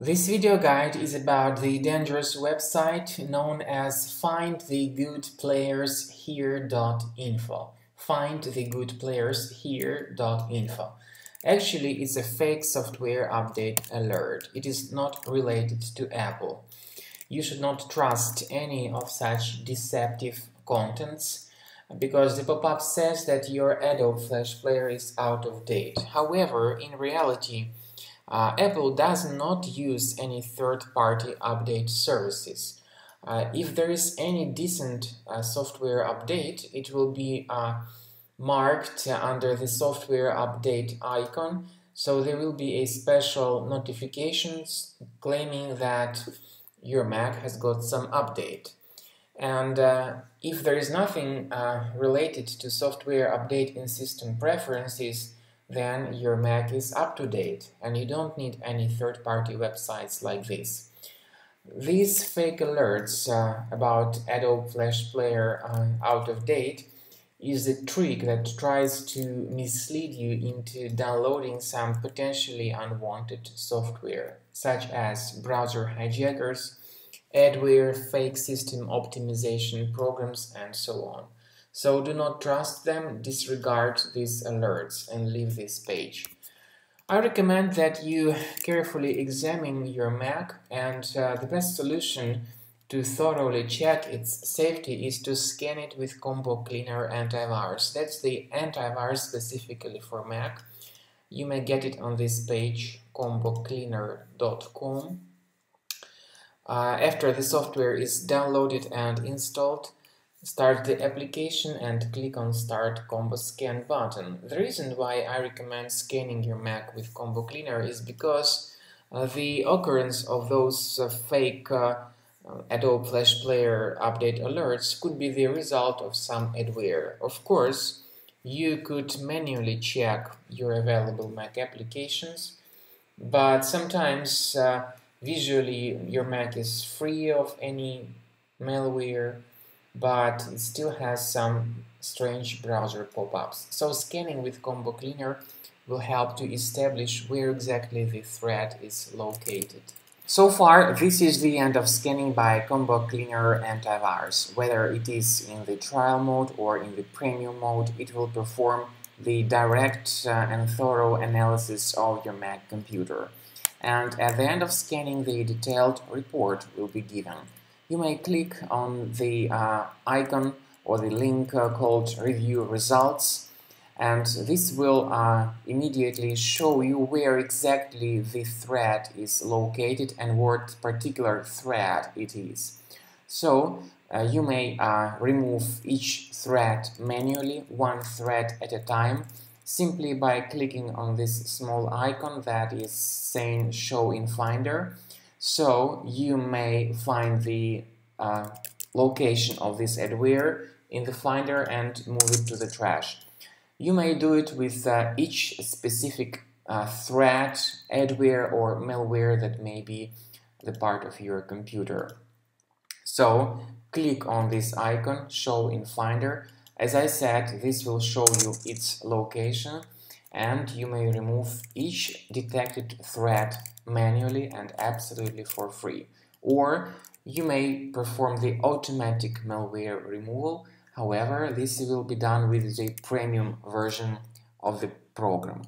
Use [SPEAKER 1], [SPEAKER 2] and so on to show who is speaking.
[SPEAKER 1] This video guide is about the dangerous website known as findthegoodplayershere.info. Findthegoodplayershere.info. Actually, it's a fake software update alert. It is not related to Apple. You should not trust any of such deceptive contents because the pop-up says that your Adobe Flash Player is out of date. However, in reality, uh, Apple does not use any third-party update services. Uh, if there is any decent uh, software update, it will be uh, marked under the software update icon, so there will be a special notifications claiming that your Mac has got some update. And uh, if there is nothing uh, related to software update in system preferences, then your Mac is up to date and you don't need any third-party websites like this. These fake alerts uh, about Adobe Flash Player uh, out of date is a trick that tries to mislead you into downloading some potentially unwanted software, such as browser hijackers, adware, fake system optimization programs, and so on. So do not trust them, disregard these alerts and leave this page. I recommend that you carefully examine your Mac and uh, the best solution to thoroughly check its safety is to scan it with Combo Cleaner Antivirus. That's the antivirus specifically for Mac. You may get it on this page, combocleaner.com. Uh, after the software is downloaded and installed, Start the application and click on Start Combo Scan button. The reason why I recommend scanning your Mac with Combo Cleaner is because uh, the occurrence of those uh, fake uh, Adobe Flash Player update alerts could be the result of some adware. Of course, you could manually check your available Mac applications, but sometimes uh, visually your Mac is free of any malware but it still has some strange browser pop-ups. So scanning with Combo Cleaner will help to establish where exactly the threat is located. So far, this is the end of scanning by Combo Cleaner Antivirus. Whether it is in the trial mode or in the premium mode, it will perform the direct uh, and thorough analysis of your Mac computer. And at the end of scanning, the detailed report will be given you may click on the uh, icon or the link uh, called review results and this will uh, immediately show you where exactly the thread is located and what particular thread it is. So uh, you may uh, remove each thread manually, one thread at a time, simply by clicking on this small icon that is saying show in Finder so you may find the uh, location of this adware in the Finder and move it to the trash. You may do it with uh, each specific uh, thread, adware or malware that may be the part of your computer. So click on this icon, show in Finder. As I said, this will show you its location and you may remove each detected thread manually and absolutely for free. Or you may perform the automatic malware removal, however, this will be done with the premium version of the program.